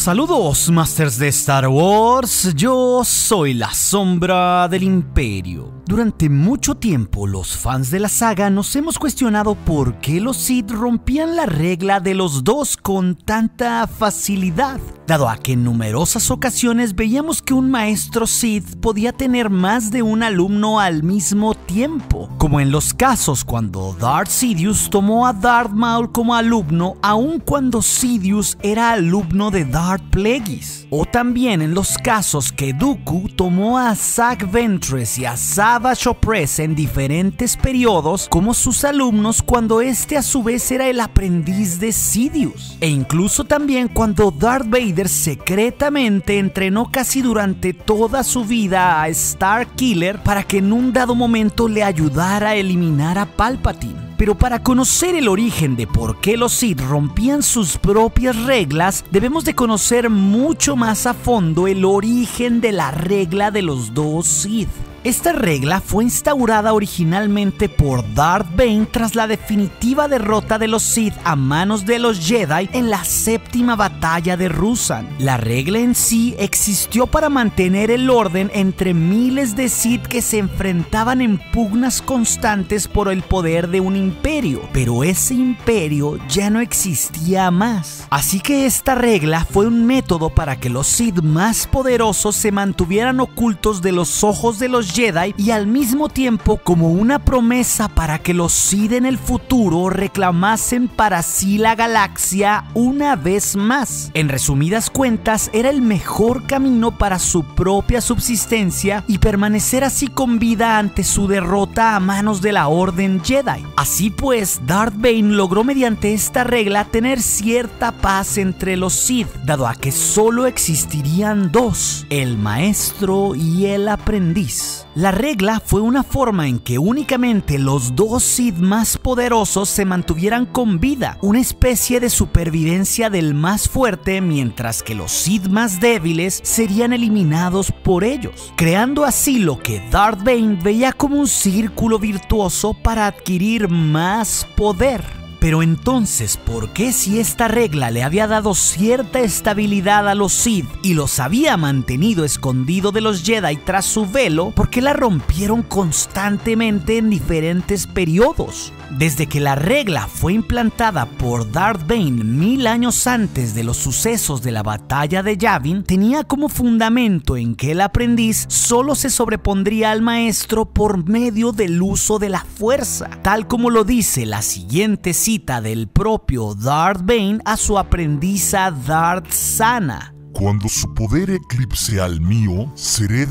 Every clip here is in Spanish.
Saludos, Masters de Star Wars. Yo soy la sombra del Imperio. Durante mucho tiempo, los fans de la saga nos hemos cuestionado por qué los Sith rompían la regla de los dos con tanta facilidad, dado a que en numerosas ocasiones veíamos que un maestro Sith podía tener más de un alumno al mismo tiempo, como en los casos cuando Darth Sidious tomó a Darth Maul como alumno, aun cuando Sidious era alumno de Darth O también en los casos que Dooku tomó a Zack Ventress y a Savage Opress en diferentes periodos como sus alumnos cuando este a su vez era el aprendiz de Sidious. E incluso también cuando Darth Vader secretamente entrenó casi durante toda su vida a Star Killer para que en un dado momento le ayudara a eliminar a Palpatine. Pero para conocer el origen de por qué los Sith rompían sus propias reglas, debemos de conocer mucho más a fondo el origen de la regla de los dos Sith. Esta regla fue instaurada originalmente por Darth Bane tras la definitiva derrota de los Sith a manos de los Jedi en la séptima batalla de Rusan. La regla en sí existió para mantener el orden entre miles de Sith que se enfrentaban en pugnas constantes por el poder de un imperio, pero ese imperio ya no existía más. Así que esta regla fue un método para que los Sith más poderosos se mantuvieran ocultos de los ojos de los Jedi y al mismo tiempo como una promesa para que los Sith en el futuro reclamasen para sí la galaxia una vez más. En resumidas cuentas, era el mejor camino para su propia subsistencia y permanecer así con vida ante su derrota a manos de la Orden Jedi. Así pues, Darth Bane logró mediante esta regla tener cierta paz entre los Sith, dado a que solo existirían dos, el maestro y el aprendiz. La regla fue una forma en que únicamente los dos Sith más poderosos se mantuvieran con vida, una especie de supervivencia del más fuerte, mientras que los Sith más débiles serían eliminados por ellos, creando así lo que Darth Bane veía como un círculo virtuoso para adquirir más poder. Pero entonces, ¿por qué si esta regla le había dado cierta estabilidad a los Sith y los había mantenido escondido de los Jedi tras su velo, por qué la rompieron constantemente en diferentes periodos? Desde que la regla fue implantada por Darth Bane mil años antes de los sucesos de la batalla de Yavin, tenía como fundamento en que el aprendiz solo se sobrepondría al maestro por medio del uso de la fuerza, tal como lo dice la siguiente cita del propio Darth Bane a su aprendiza Darth Sana. Cuando su poder eclipse al mío, seré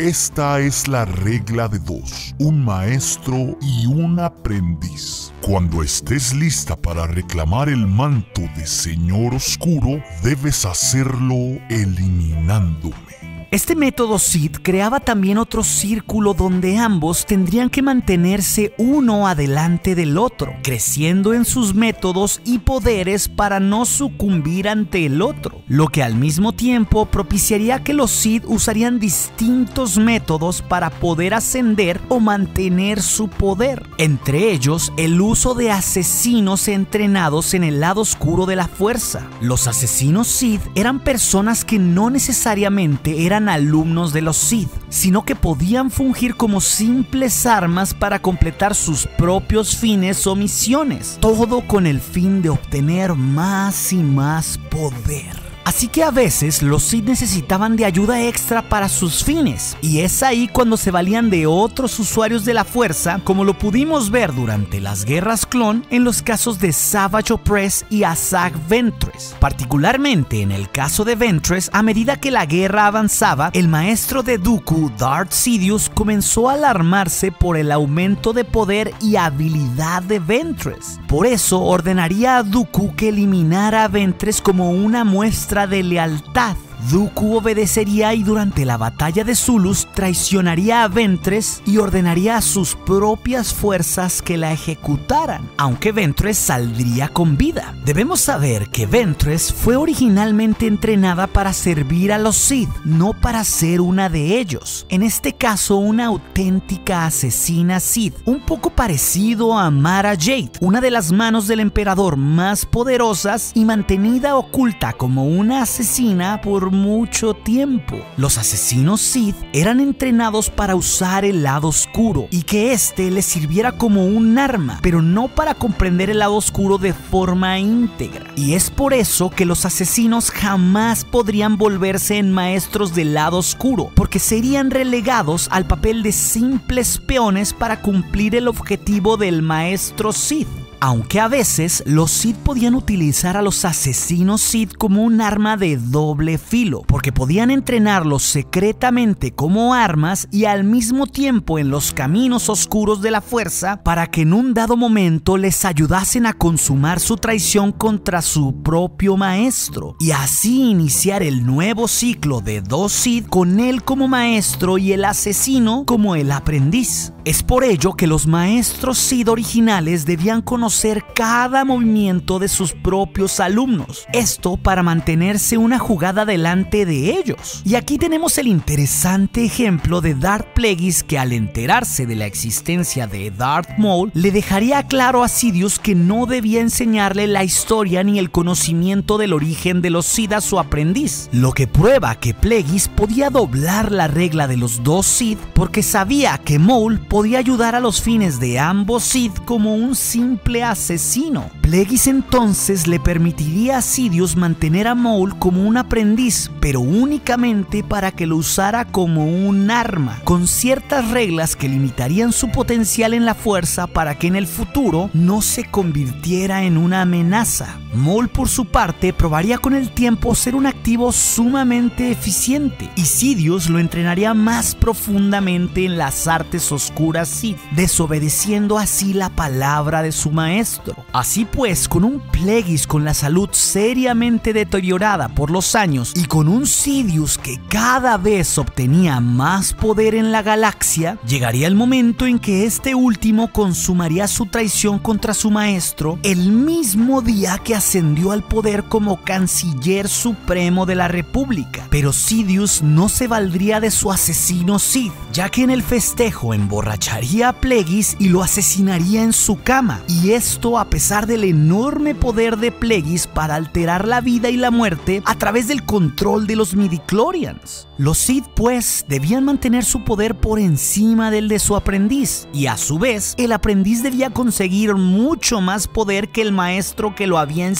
Esta es la regla de dos, un maestro y un aprendiz. Cuando estés lista para reclamar el manto de Señor Oscuro, debes hacerlo eliminándome. Este método Sith creaba también otro círculo donde ambos tendrían que mantenerse uno adelante del otro, creciendo en sus métodos y poderes para no sucumbir ante el otro, lo que al mismo tiempo propiciaría que los Sith usarían distintos métodos para poder ascender o mantener su poder, entre ellos el uso de asesinos entrenados en el lado oscuro de la fuerza. Los asesinos Sith eran personas que no necesariamente eran alumnos de los Sith, sino que podían fungir como simples armas para completar sus propios fines o misiones, todo con el fin de obtener más y más poder. Así que a veces los Sith necesitaban de ayuda extra para sus fines, y es ahí cuando se valían de otros usuarios de la fuerza, como lo pudimos ver durante las guerras clon en los casos de Savage Opress y Azag Ventress. Particularmente en el caso de Ventress, a medida que la guerra avanzaba, el maestro de Dooku, Darth Sidious, comenzó a alarmarse por el aumento de poder y habilidad de Ventress. Por eso ordenaría a Dooku que eliminara a Ventress como una muestra de lealtad Dooku obedecería y durante la batalla de Zulus traicionaría a Ventress y ordenaría a sus propias fuerzas que la ejecutaran, aunque Ventress saldría con vida. Debemos saber que Ventress fue originalmente entrenada para servir a los Sith, no para ser una de ellos. En este caso, una auténtica asesina Sith, un poco parecido a Mara Jade, una de las manos del emperador más poderosas y mantenida oculta como una asesina por mucho tiempo. Los asesinos Sith eran entrenados para usar el lado oscuro y que éste les sirviera como un arma, pero no para comprender el lado oscuro de forma íntegra. Y es por eso que los asesinos jamás podrían volverse en maestros del lado oscuro, porque serían relegados al papel de simples peones para cumplir el objetivo del maestro Sith. Aunque a veces los Sith podían utilizar a los asesinos Sith como un arma de doble filo, porque podían entrenarlos secretamente como armas y al mismo tiempo en los caminos oscuros de la fuerza para que en un dado momento les ayudasen a consumar su traición contra su propio maestro y así iniciar el nuevo ciclo de dos Sith con él como maestro y el asesino como el aprendiz. Es por ello que los maestros Sith originales debían conocer cada movimiento de sus propios alumnos. Esto para mantenerse una jugada delante de ellos. Y aquí tenemos el interesante ejemplo de Darth Plagueis que al enterarse de la existencia de Darth Maul le dejaría claro a Sidious que no debía enseñarle la historia ni el conocimiento del origen de los Sith a su aprendiz, lo que prueba que Plagueis podía doblar la regla de los dos Sith porque sabía que Maul ayudar a los fines de ambos Sith como un simple asesino. Plagueis entonces le permitiría a Sidious mantener a Maul como un aprendiz, pero únicamente para que lo usara como un arma, con ciertas reglas que limitarían su potencial en la fuerza para que en el futuro no se convirtiera en una amenaza. Maul por su parte probaría con el tiempo ser un activo sumamente eficiente y Sidious lo entrenaría más profundamente en las artes oscuras Sith, desobedeciendo así la palabra de su maestro. Así pues, con un Plagueis con la salud seriamente deteriorada por los años y con un Sidious que cada vez obtenía más poder en la galaxia, llegaría el momento en que este último consumaría su traición contra su maestro el mismo día que ascendió al poder como canciller supremo de la República. Pero Sidious no se valdría de su asesino Sid, ya que en el festejo emborracharía a Plagueis y lo asesinaría en su cama. Y esto a pesar del enorme poder de Plagueis para alterar la vida y la muerte a través del control de los midichlorians. Los Sith pues debían mantener su poder por encima del de su aprendiz y a su vez el aprendiz debía conseguir mucho más poder que el maestro que lo había enseñado.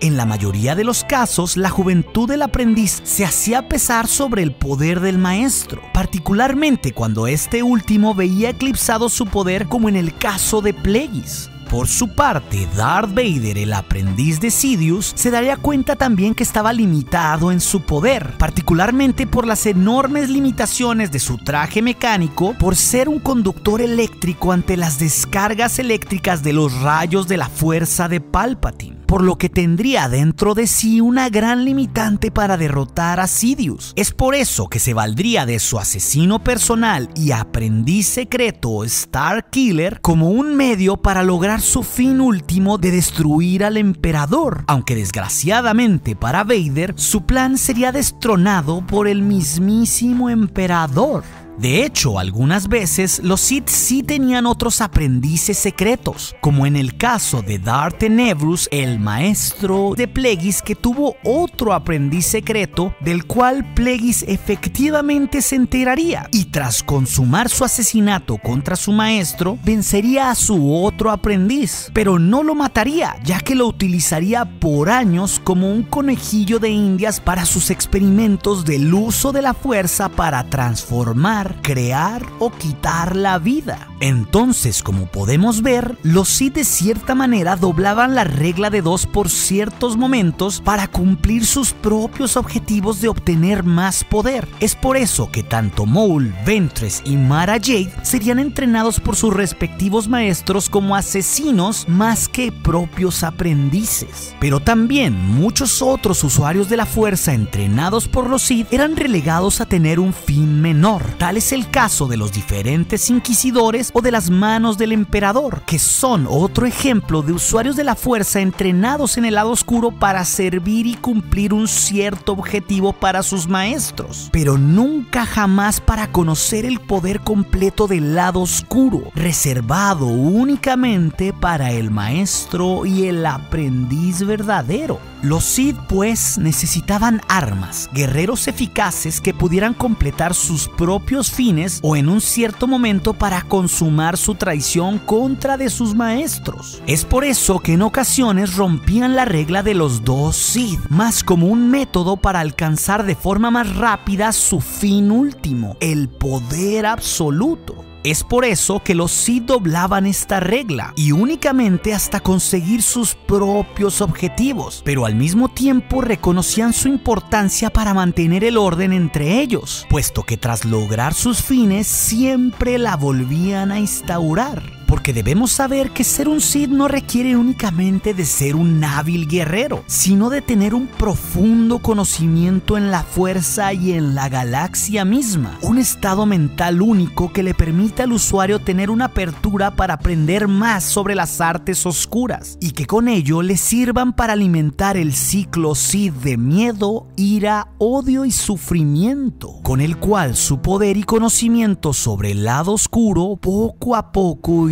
En la mayoría de los casos la juventud del aprendiz se hacía pesar sobre el poder del maestro, particularmente cuando este último veía eclipsado su poder como en el caso de Plagueis. Por su parte, Darth Vader, el aprendiz de Sidious, se daría cuenta también que estaba limitado en su poder, particularmente por las enormes limitaciones de su traje mecánico por ser un conductor eléctrico ante las descargas eléctricas de los rayos de la fuerza de Palpatine por lo que tendría dentro de sí una gran limitante para derrotar a Sidious. Es por eso que se valdría de su asesino personal y aprendiz secreto Star Killer como un medio para lograr su fin último de destruir al emperador, aunque desgraciadamente para Vader su plan sería destronado por el mismísimo emperador. De hecho, algunas veces los Sith sí tenían otros aprendices secretos, como en el caso de Darth Tenebrous, el maestro de Plagueis que tuvo otro aprendiz secreto del cual Plagueis efectivamente se enteraría y tras consumar su asesinato contra su maestro, vencería a su otro aprendiz, pero no lo mataría, ya que lo utilizaría por años como un conejillo de indias para sus experimentos del uso de la fuerza para transformar crear o quitar la vida. Entonces, como podemos ver, los Sith de cierta manera doblaban la regla de dos por ciertos momentos para cumplir sus propios objetivos de obtener más poder. Es por eso que tanto Maul, Ventress y Mara Jade serían entrenados por sus respectivos maestros como asesinos más que propios aprendices. Pero también muchos otros usuarios de la fuerza entrenados por los Sith eran relegados a tener un fin menor. Tal es el caso de los diferentes inquisidores o de las manos del emperador, que son otro ejemplo de usuarios de la fuerza entrenados en el lado oscuro para servir y cumplir un cierto objetivo para sus maestros, pero nunca jamás para conocer el poder completo del lado oscuro, reservado únicamente para el maestro y el aprendiz verdadero. Los Sith pues necesitaban armas, guerreros eficaces que pudieran completar sus propios fines o en un cierto momento para consumar su traición contra de sus maestros. Es por eso que en ocasiones rompían la regla de los dos Sith, más como un método para alcanzar de forma más rápida su fin último, el poder absoluto. Es por eso que los Sith doblaban esta regla y únicamente hasta conseguir sus propios objetivos, pero al mismo tiempo reconocían su importancia para mantener el orden entre ellos, puesto que tras lograr sus fines siempre la volvían a instaurar porque debemos saber que ser un Sith no requiere únicamente de ser un hábil guerrero, sino de tener un profundo conocimiento en la fuerza y en la galaxia misma, un estado mental único que le permite al usuario tener una apertura para aprender más sobre las artes oscuras y que con ello le sirvan para alimentar el ciclo Sith de miedo, ira, odio y sufrimiento, con el cual su poder y conocimiento sobre el lado oscuro poco a poco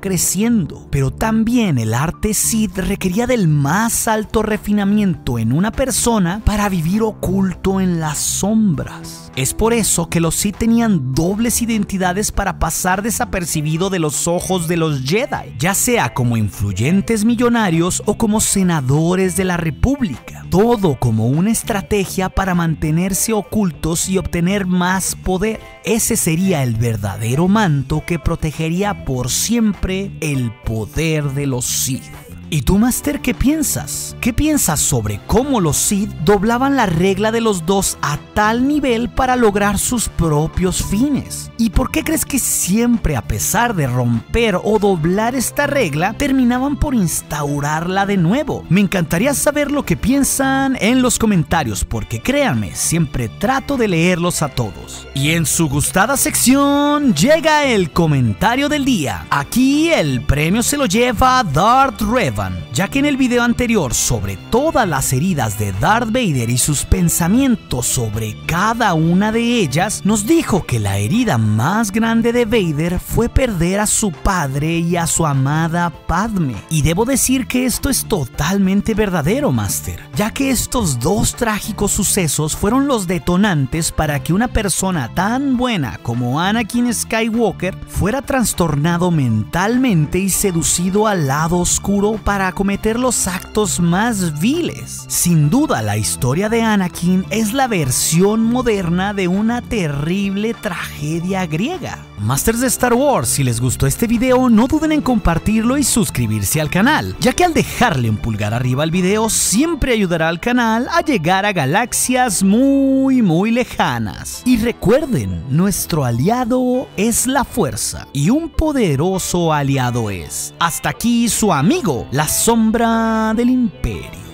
creciendo, pero también el arte Sith requería del más alto refinamiento en una persona para vivir oculto en las sombras. Es por eso que los Sith tenían dobles identidades para pasar desapercibido de los ojos de los Jedi, ya sea como influyentes millonarios o como senadores de la República. Todo como una estrategia para mantenerse ocultos y obtener más poder. Ese sería el verdadero manto que protegería por siempre el poder de los Sith. ¿Y tú, Master, qué piensas? ¿Qué piensas sobre cómo los Sith doblaban la regla de los dos a tal nivel para lograr sus propios fines? ¿Y por qué crees que siempre, a pesar de romper o doblar esta regla, terminaban por instaurarla de nuevo? Me encantaría saber lo que piensan en los comentarios, porque créanme, siempre trato de leerlos a todos. Y en su gustada sección llega el comentario del día. Aquí el premio se lo lleva Darth Ya que en el video anterior sobre todas las heridas de Darth Vader y sus pensamientos sobre cada una de ellas, nos dijo que la herida más grande de Vader fue perder a su padre y a su amada Padme. Y debo decir que esto es totalmente verdadero, Master, ya que estos dos trágicos sucesos fueron los detonantes para que una persona tan buena como Anakin Skywalker fuera trastornado mentalmente y seducido al lado oscuro para cometer los actos más viles. Sin duda, la historia de Anakin es la versión moderna de una terrible tragedia griega. Masters de Star Wars, si les gustó este video, no duden en compartirlo y suscribirse al canal, ya que al dejarle un pulgar arriba al video siempre ayudará al canal a llegar a galaxias muy muy lejanas. Y recuerden, nuestro aliado es la fuerza y un poderoso aliado es. Hasta aquí su amigo, la sombra del imperio.